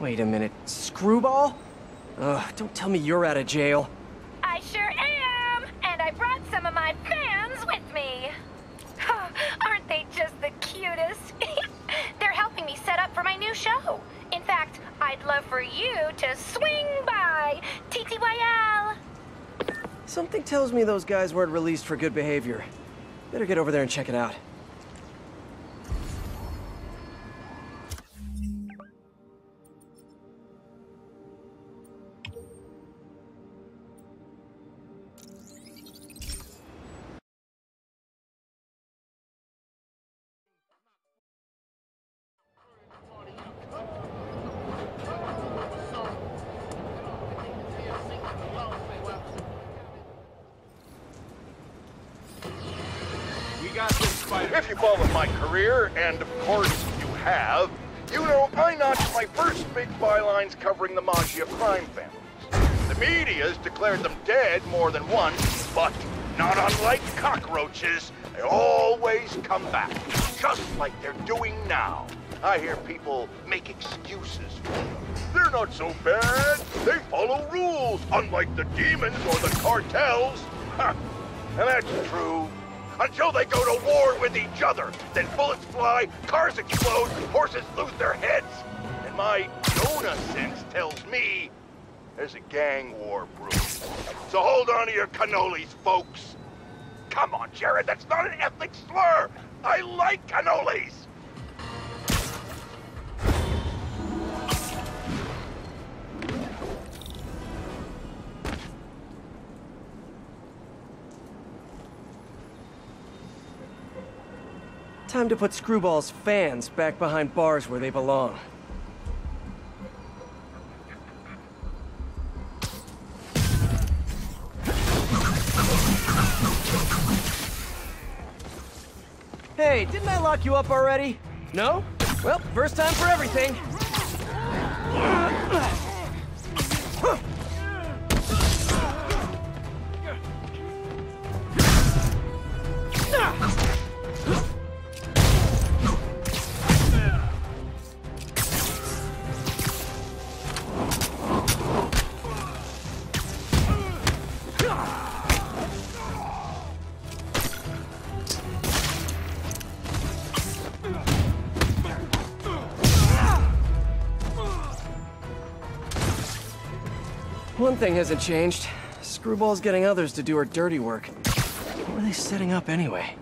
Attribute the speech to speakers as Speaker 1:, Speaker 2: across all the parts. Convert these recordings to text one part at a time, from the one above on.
Speaker 1: Wait a minute. Screwball? Ugh, don't tell me you're out of jail.
Speaker 2: I sure am! And I brought some of my fans with me. Aren't they just the cutest? They're helping me set up for my new show. In fact, I'd love for you to swing by TTYL.
Speaker 1: Something tells me those guys weren't released for good behavior. Better get over there and check it out.
Speaker 3: If you follow my career, and of course you have, you know I notched my first big bylines covering the Maggia crime families. The media's declared them dead more than once, but not unlike cockroaches, they always come back, just like they're doing now. I hear people make excuses for them. They're not so bad. They follow rules, unlike the demons or the cartels. And that's true. Until they go to war with each other. Then bullets fly, cars explode, horses lose their heads. And my Jonah sense tells me there's a gang war brewing. So hold on to your cannolis, folks. Come on, Jared, that's not an ethnic slur. I like cannolis.
Speaker 1: Time to put Screwball's fans back behind bars where they belong. Hey, didn't I lock you up already? No? Well, first time for everything. One thing hasn't changed. Screwball's getting others to do her dirty work. What are they setting up anyway?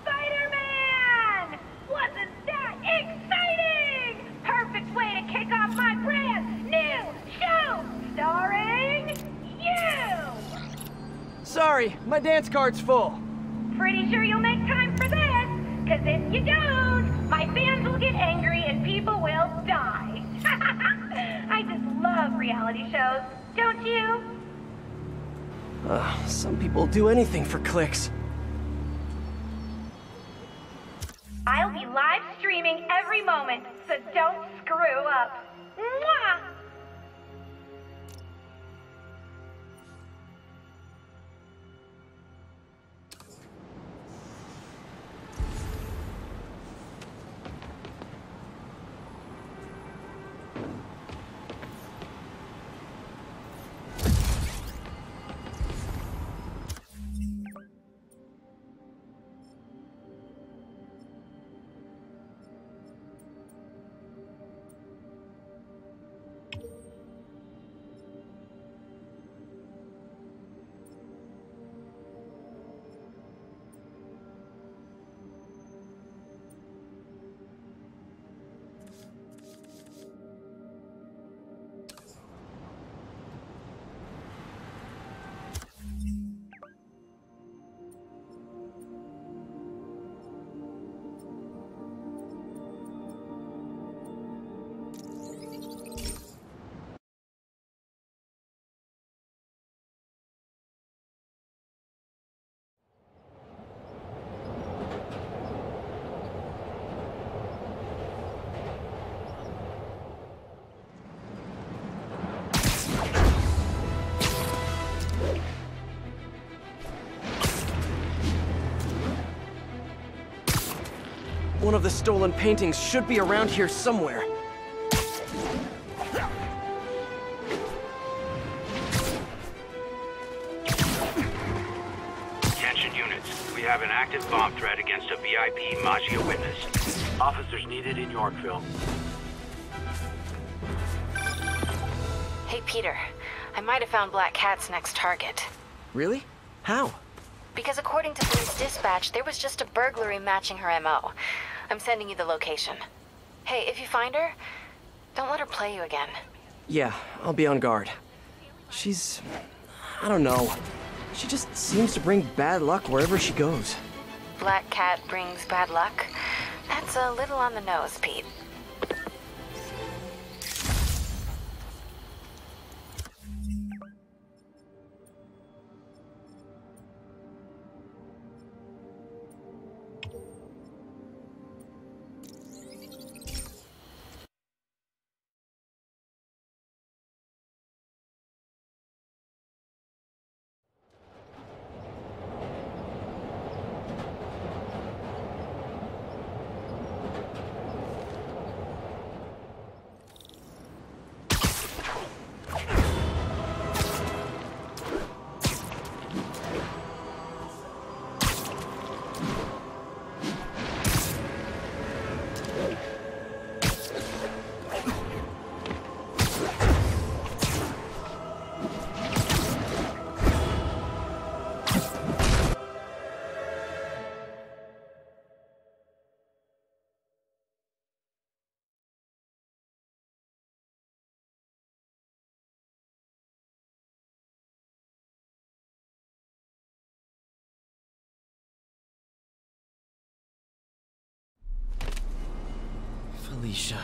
Speaker 2: Spider-Man! Wasn't that exciting? Perfect way to kick off my brand new show starring you!
Speaker 1: Sorry, my dance card's full.
Speaker 2: Pretty sure you'll make time for this, because if you don't, my fans will get angry and people will die. I just love reality shows, don't you?
Speaker 1: Uh, some people do anything for clicks. One of the stolen paintings should be around here somewhere.
Speaker 4: Attention units. We have an active bomb threat against a VIP Maggia witness. Officers needed in Yorkville.
Speaker 2: Hey, Peter. I might have found Black Cat's next target.
Speaker 1: Really? How?
Speaker 2: Because according to police dispatch, there was just a burglary matching her MO. I'm sending you the location. Hey, if you find her, don't let her play you again.
Speaker 1: Yeah, I'll be on guard. She's... I don't know. She just seems to bring bad luck wherever she goes.
Speaker 2: Black Cat brings bad luck? That's a little on the nose, Pete.
Speaker 1: Felicia,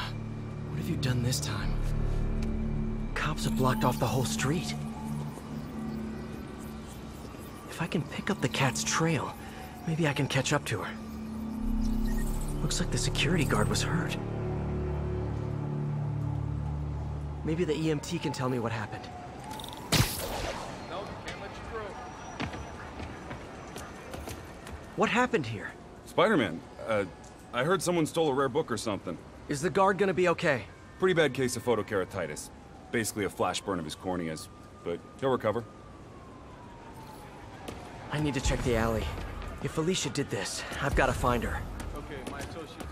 Speaker 1: what have you done this time? Cops have blocked off the whole street. If I can pick up the cat's trail, maybe I can catch up to her. Looks like the security guard was hurt. Maybe the EMT can tell me what happened. What happened here?
Speaker 5: Spider-Man, uh, I heard someone stole a rare book or something.
Speaker 1: Is the guard gonna be okay?
Speaker 5: Pretty bad case of photokeratitis. Basically a flash burn of his corneas, but he'll recover.
Speaker 1: I need to check the alley. If Felicia did this, I've gotta find her.
Speaker 6: Okay, my associate's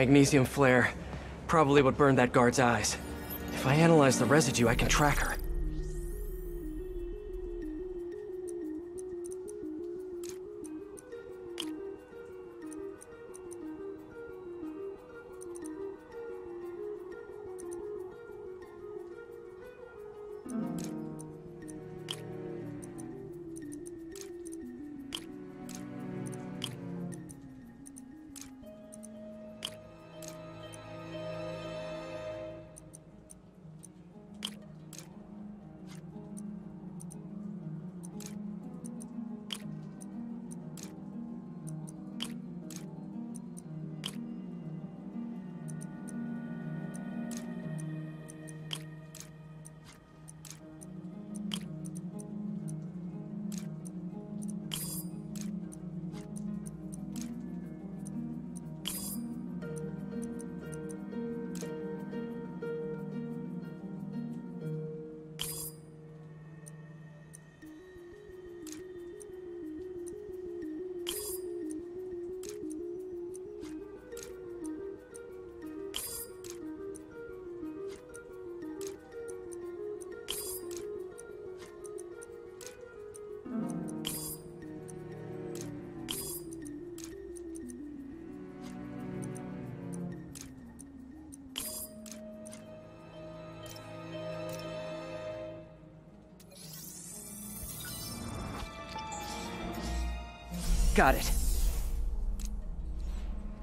Speaker 1: Magnesium flare. Probably what burned that guard's eyes. If I analyze the residue, I can track her. Got it.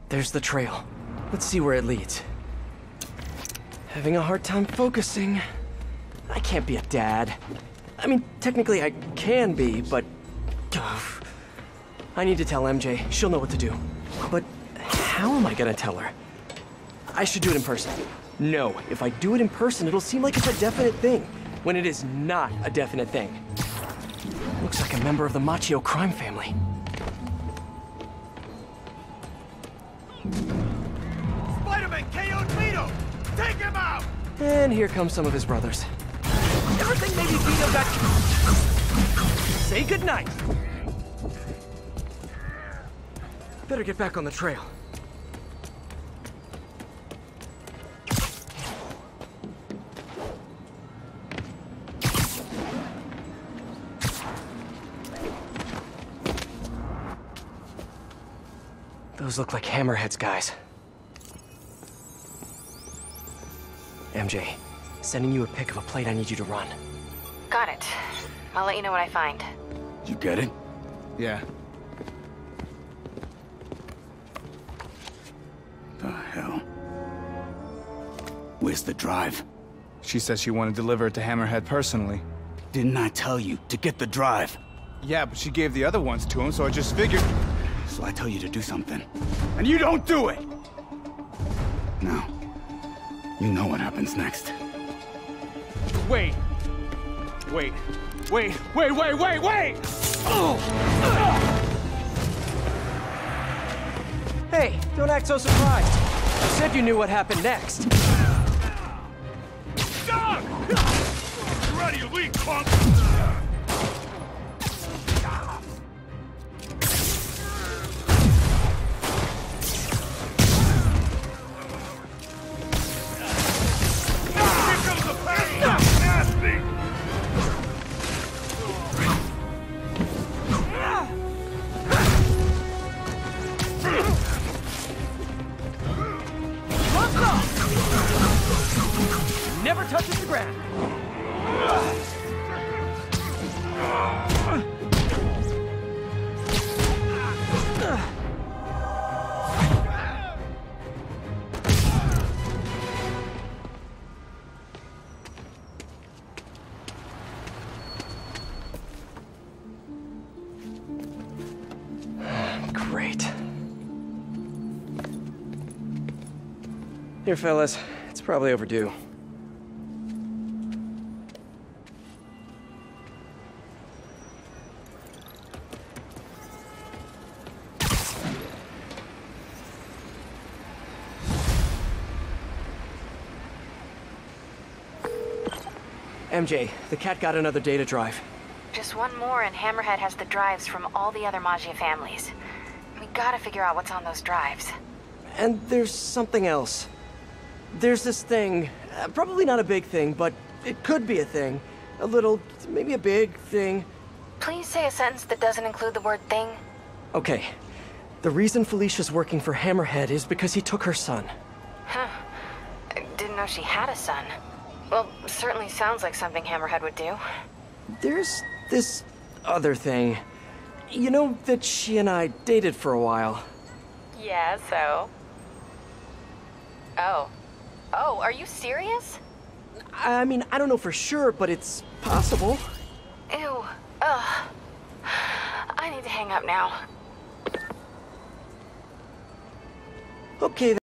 Speaker 1: There's the trail. Let's see where it leads. Having a hard time focusing. I can't be a dad. I mean, technically I can be, but... I need to tell MJ. She'll know what to do. But how am I gonna tell her? I should do it in person. No, if I do it in person, it'll seem like it's a definite thing, when it is not a definite thing. Looks like a member of the Machio crime family.
Speaker 3: Take him out!
Speaker 1: And here come some of his brothers. Everything maybe Vito got... Say goodnight! Better get back on the trail. Those look like Hammerhead's guys. MJ, sending you a pic of a plate I need you to run.
Speaker 2: Got it. I'll let you know what I find.
Speaker 5: You get it?
Speaker 6: Yeah.
Speaker 7: The hell? Where's the drive?
Speaker 6: She says she wanted to deliver it to Hammerhead personally.
Speaker 7: Didn't I tell you to get the drive?
Speaker 6: Yeah, but she gave the other ones to him, so I just figured.
Speaker 7: So I tell you to do something, and you don't do it! Now, you know what happens next.
Speaker 6: Wait. Wait. Wait, wait, wait, wait, wait!
Speaker 1: Hey, don't act so surprised. You said you knew what happened next.
Speaker 3: Dog! You ready to leave, punk?
Speaker 1: Touches the ground. Great. Here, fellas. It's probably overdue. MJ, the cat got another data drive.
Speaker 2: Just one more, and Hammerhead has the drives from all the other Maggia families. We gotta figure out what's on those drives.
Speaker 1: And there's something else. There's this thing, uh, probably not a big thing, but it could be a thing. A little, maybe a big thing.
Speaker 2: Please say a sentence that doesn't include the word thing.
Speaker 1: Okay. The reason Felicia's working for Hammerhead is because he took her son.
Speaker 2: Huh. I didn't know she had a son. Well, certainly sounds like something Hammerhead would do.
Speaker 1: There's this other thing. You know that she and I dated for a while.
Speaker 2: Yeah, so? Oh. Oh, are you serious?
Speaker 1: I mean, I don't know for sure, but it's possible.
Speaker 2: Ew. Ugh. I need to hang up now.
Speaker 1: Okay,